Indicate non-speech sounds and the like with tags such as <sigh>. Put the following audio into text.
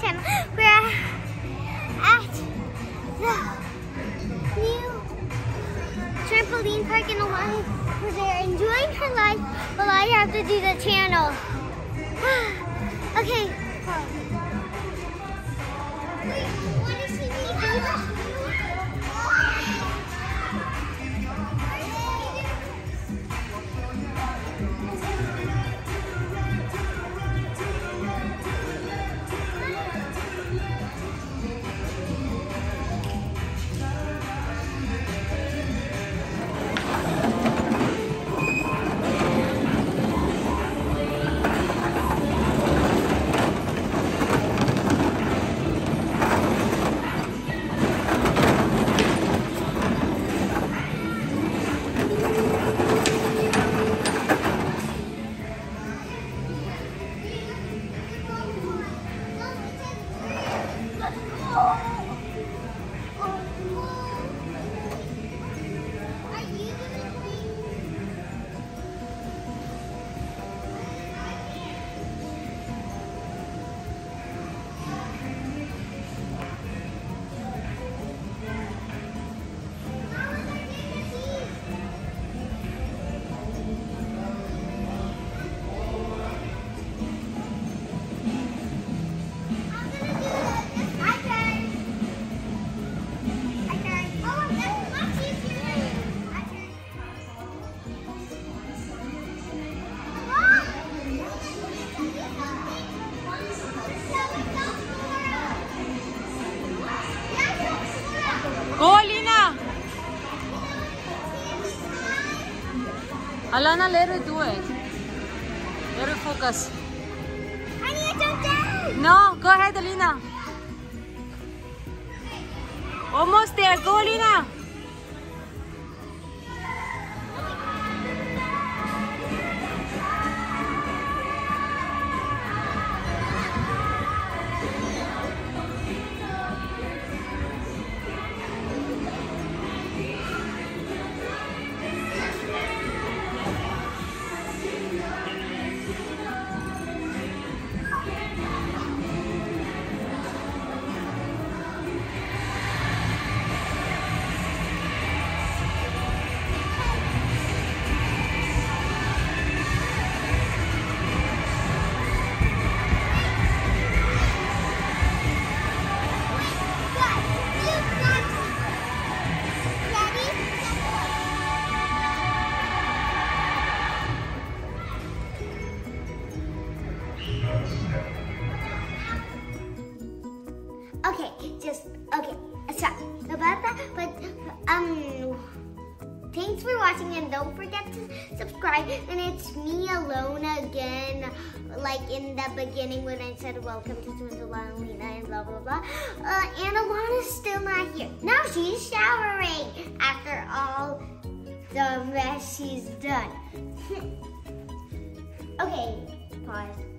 channel. We're at the new trampoline park in Hawaii where they're enjoying her life while I have to do the channel. Alana, let her do it. Let her focus. I need to jump down! No, go ahead, Aleena. Almost there. Go, Aleena. Okay, just okay. Sorry about that, but um, thanks for watching and don't forget to subscribe. And it's me alone again, like in the beginning when I said welcome to Twins Lena and blah blah blah. Uh, and Alana's still not here. Now she's showering after all the mess she's done. <laughs> okay, pause.